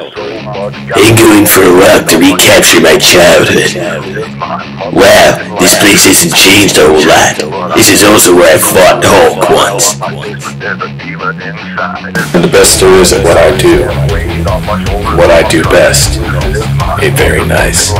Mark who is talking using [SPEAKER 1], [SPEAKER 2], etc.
[SPEAKER 1] and going for a walk to recapture my childhood. Wow, this place hasn't changed a whole lot. This is also where I fought Hulk once.
[SPEAKER 2] And the best stories at what I do, what I do best. A very nice.